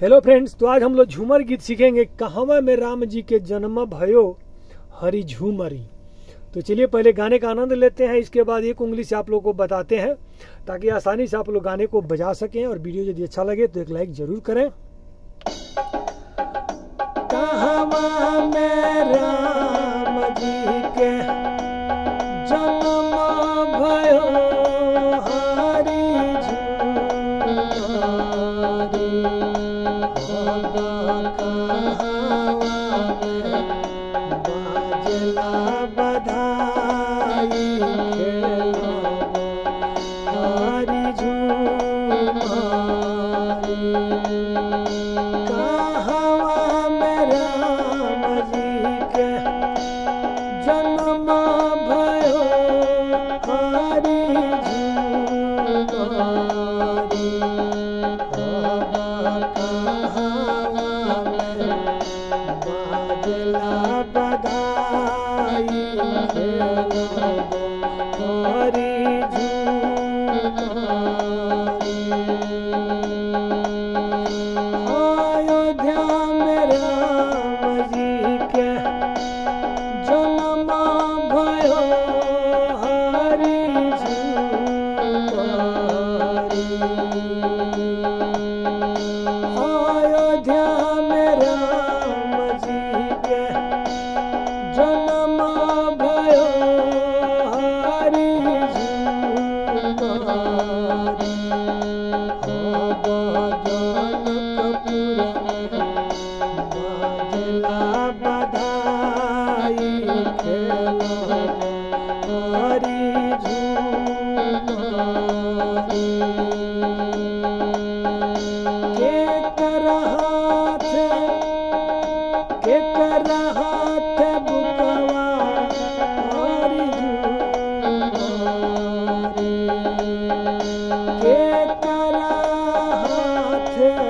Hello friends तो आज हम लोग झूमर गीत सीखेंगे। कहावा में राम जी के जन्म भयो, हरी झूमरी। तो चलिए पहले गाने का आनंद लेते हैं, इसके बाद एक उंगली से आप लोग को बताते हैं, ताकि आसानी से आप लोग गाने को बजा सकें और वीडियो यदि अच्छा लगे तो एक लाइक ज़रूर करें। में Yeah.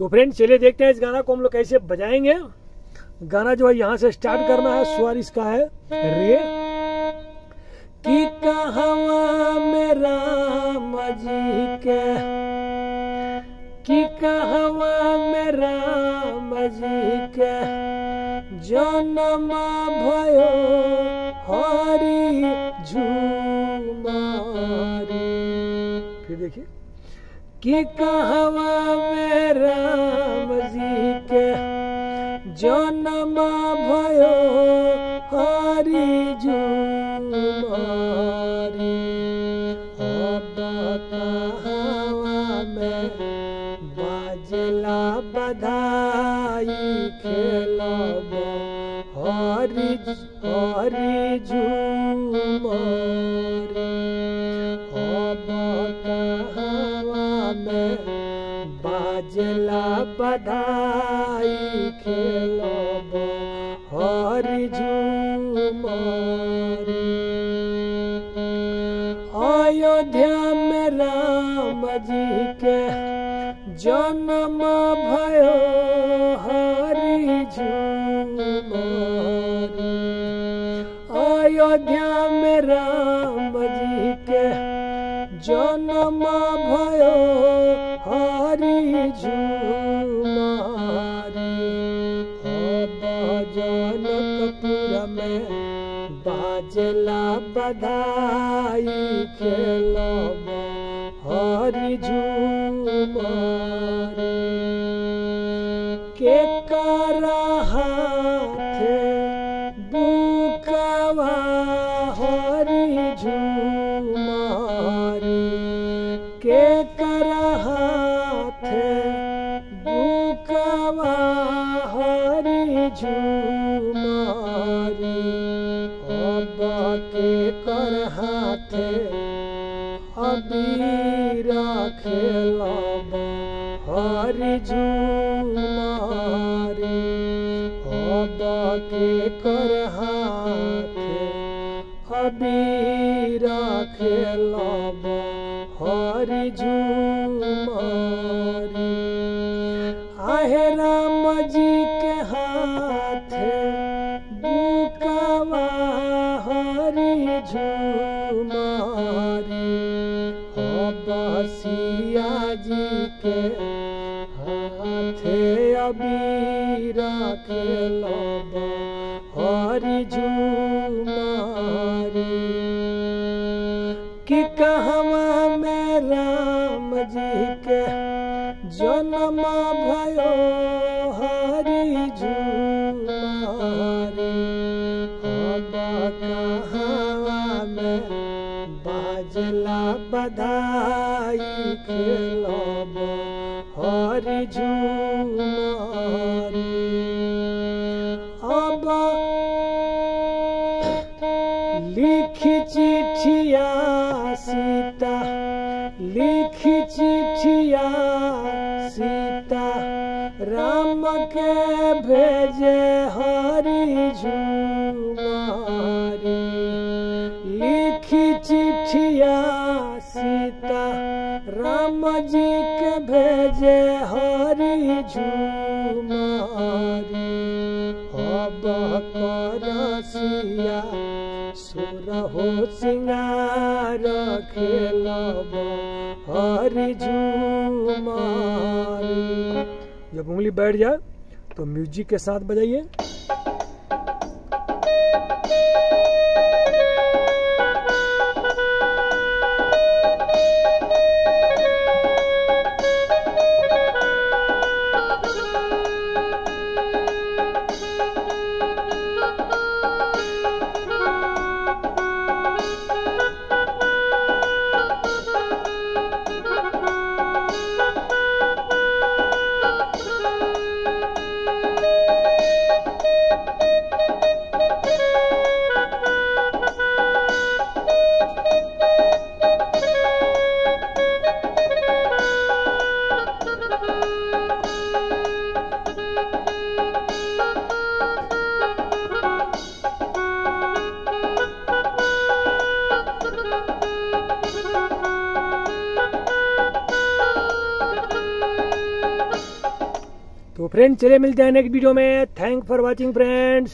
तो फ्रेंड चलिए देखते हैं इस गाना को हम लोग कैसे बजाएँगे। गाना जो है यहाँ से स्टार्ट करना है स्वर इसका है, रे। कि कहवा के कि कहवा के जन्म भयो, हरि झूमारी कि कहवा में राम जी के जन्म भयो, हरि अब कहवा में बाजला बधाई खेलब। हरि हरि झूमारी में बाजला बधाई खेलब हरि झूमारी। अयोध्या में राम जी के जन्म भयो, हरि झूमारी। अयोध्या में राम बाजला बधाई खेलब हरि झूमारी खेलब हरि झूमारी अब के कर हाथे अबीर खेलब हरि झूमारी आहे राम जी के हाथे खेलब हरि झूमारी कि कहवा में राम जी के जन्म भयो हरि झूमारी अब कहवा में बाजला बधाई खेलब हरि झूमारी राम के भेजे हरि झूमारी लिखी चिठिया सीता राम जी के भेजे हरि झूमारी अब करसिया सुर हो सिंगार खेलब हरि झूमारी जब उंगली बैठ जाए तो म्यूज़िक के साथ बजाइए। फ्रेंड्स चले मिलते हैं नेक्स्ट वीडियो में। Thank for watching friends